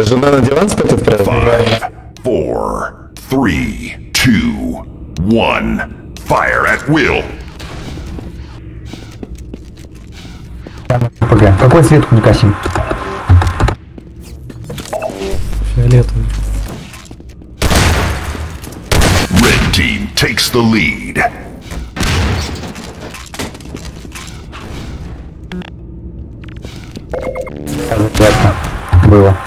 Жена на диван смотрит прям. Five, four, three, two, one. Fire at will. ПГ. Какой цвет у Никасим? Фиолетовый. Red team takes the lead. Ясно. Было.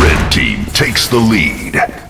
Red team takes the lead.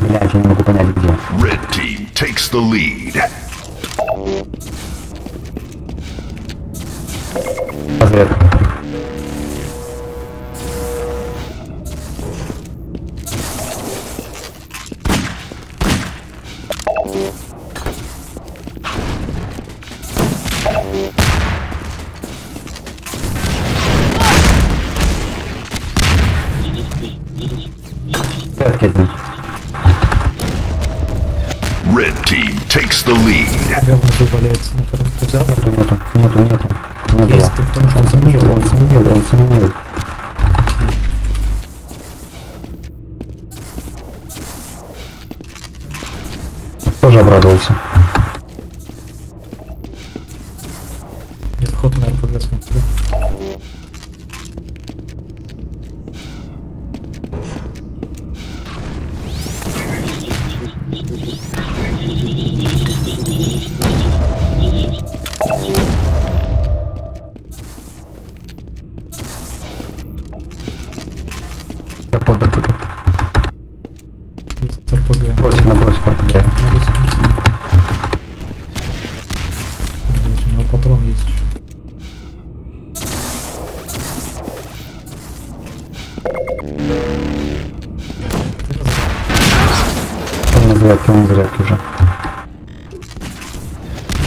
Блять, я не могу понять, где. Red team takes the lead. Разведка. Ты потому что Он он сменил, он сменил. Тоже обрадовался. На бросить РПГ. Надо сменить. Блядь, У него патрон есть еще. Он на зарядке, он зарядке уже.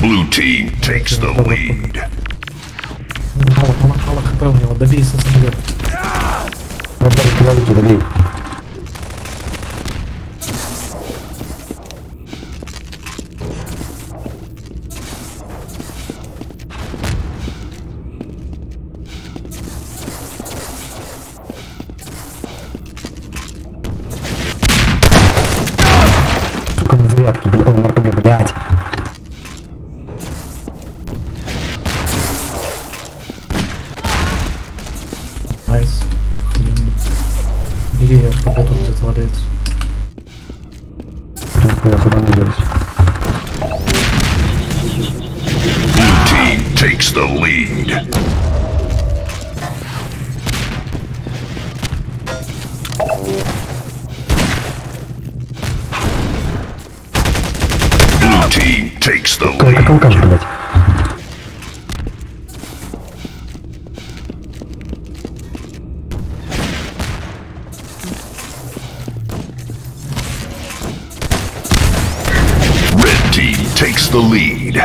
Blue team takes the lead. Мало, мало, мало хп у него. Добейся самолет. Добавить, добавить, добавить. Сука, на team takes the Какой lead. алкаш, блядь. Red team takes the lead.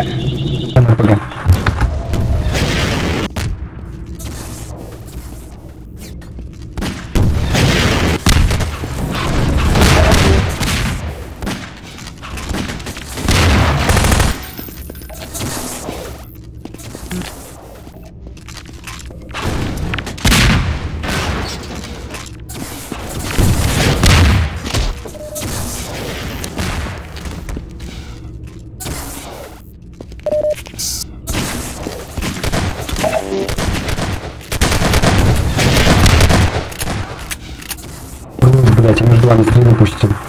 한번 들어보시죠.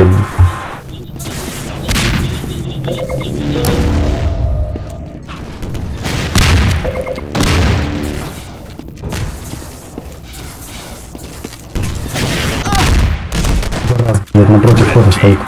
Промазал. Не настрелил. Два раза, блядь, напротив входа стоит.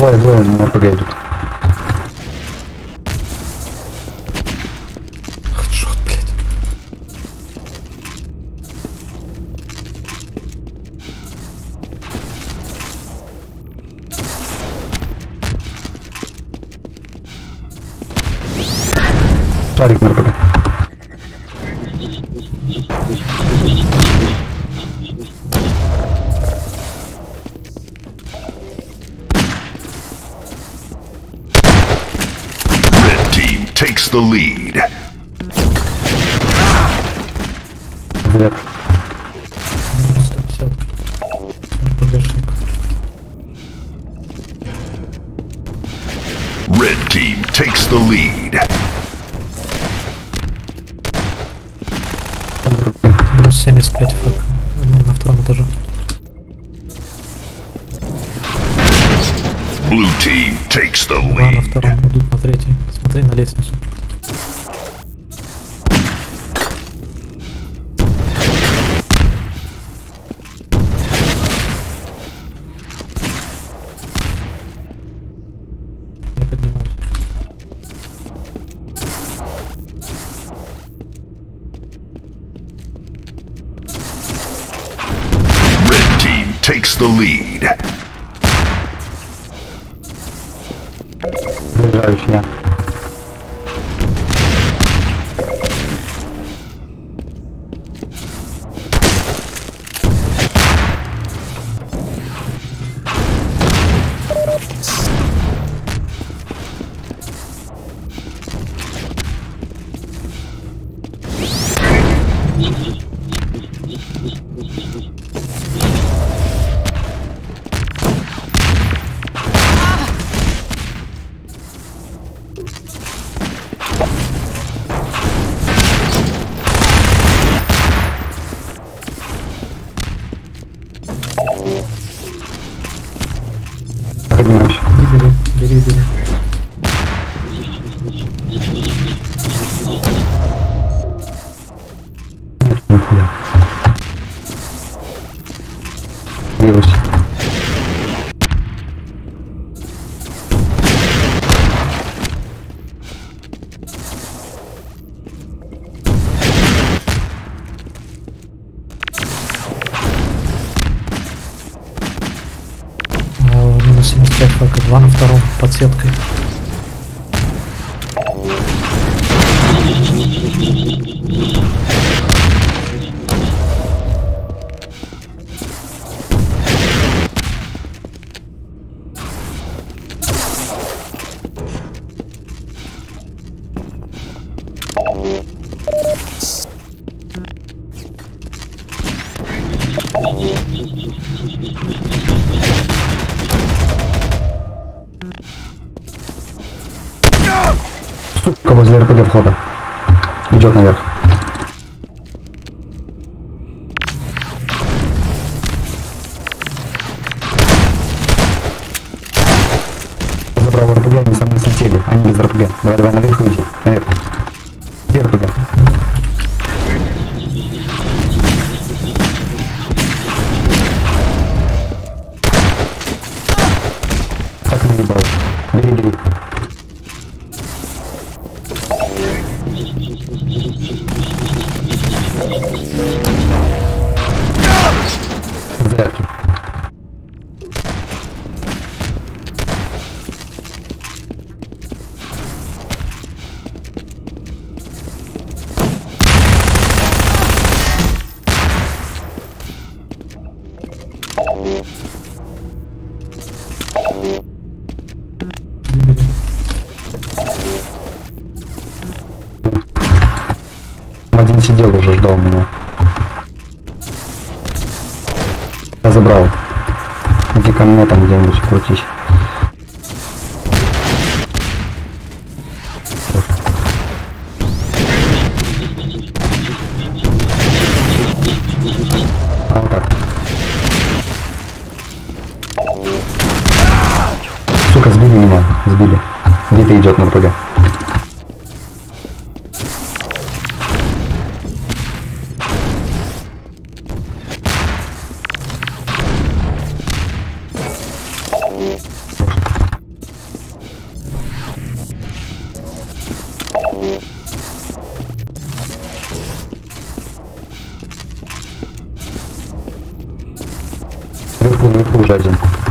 Двое, двое на РПГ Вверх. 150. РПГшник. Red team takes the lead. Плюс 75 фак. На втором этаже. Blue team takes the Два на lead. втором идут на третий. Смотри на лестницу. The lead. Заряжаюсь 75 фак. Два на втором под сеткой. РПГ входа. Идет наверх. Идет на РПГ. Вверху, вверху уже один.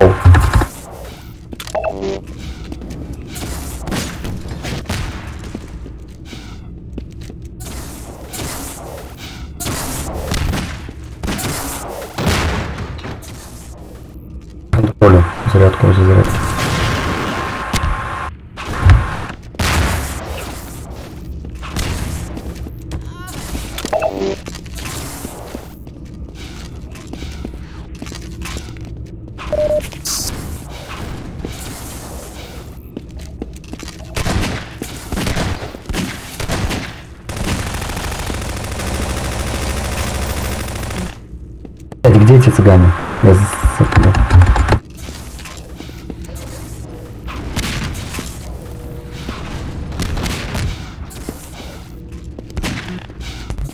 Oh. Эти цыгане? Я з- забыл.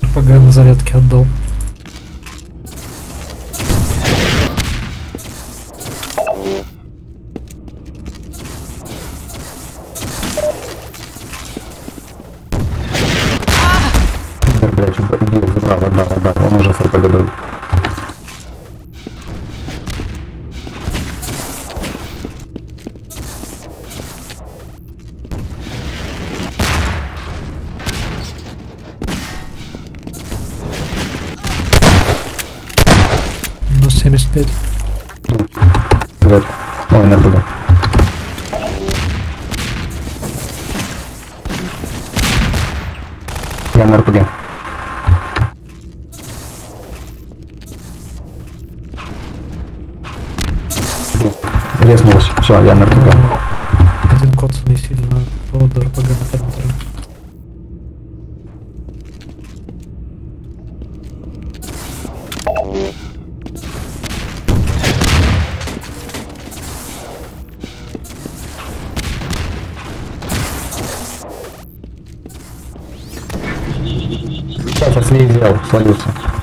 РПГ на зарядке отдал. 75. Вот. Ой, на РПГ. Я на РПГ. Резнулась. Все, я на РПГ. Один коцанный сильно под РПГ на центре. Сейчас слей взял, свалился.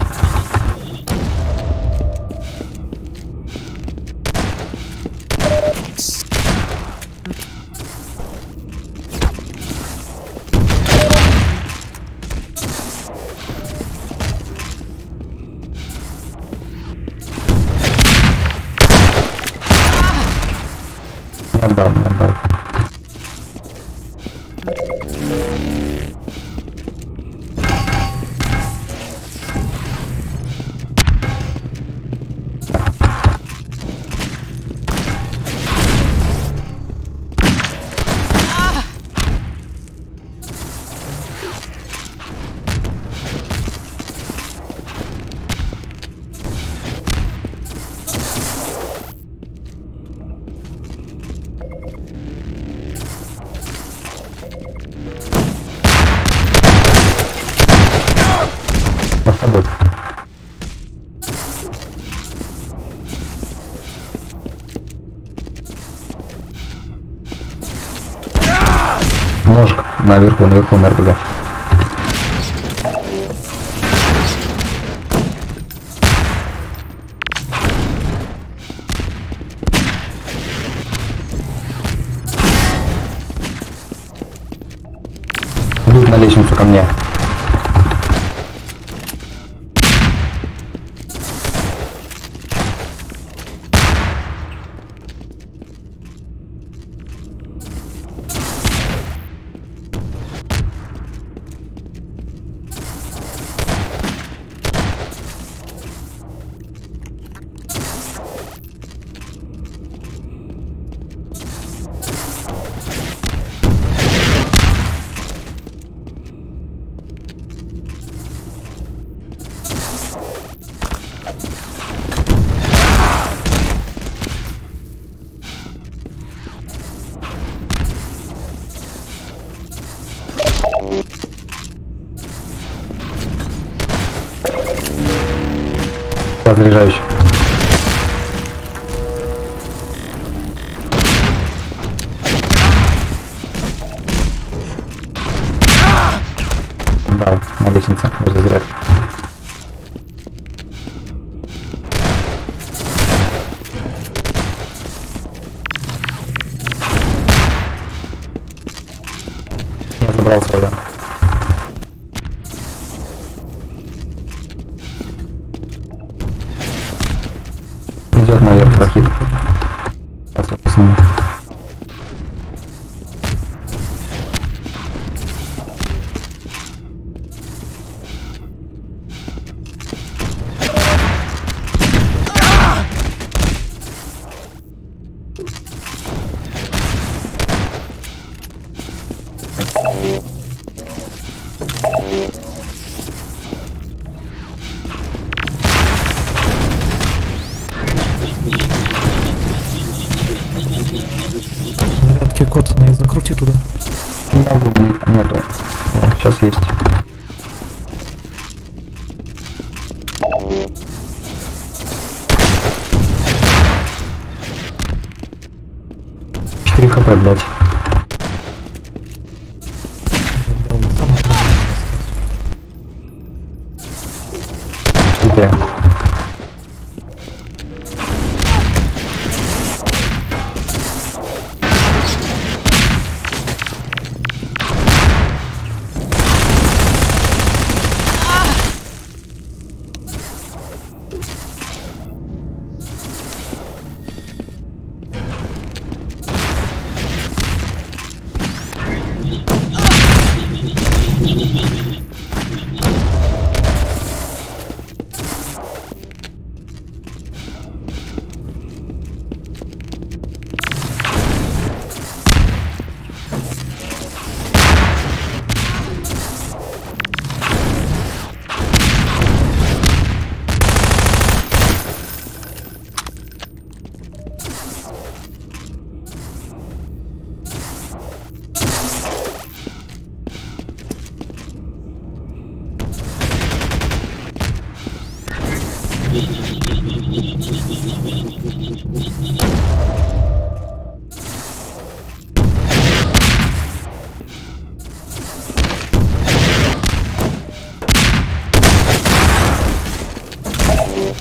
Moscú, Mayor Junio Comerlo. Разряжающий. Да, на лестнице, возле зарядки. 4 хп, блядь. Где?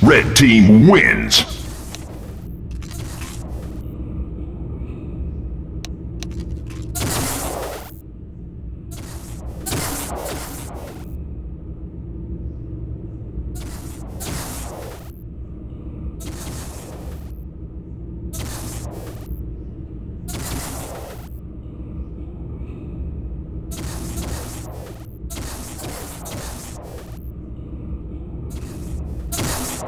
Red team wins.